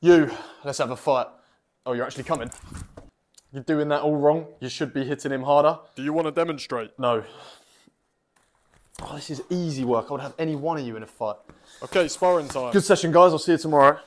You, let's have a fight. Oh, you're actually coming. You're doing that all wrong. You should be hitting him harder. Do you want to demonstrate? No. Oh, this is easy work. I would have any one of you in a fight. Okay, sparring time. Good session, guys. I'll see you tomorrow.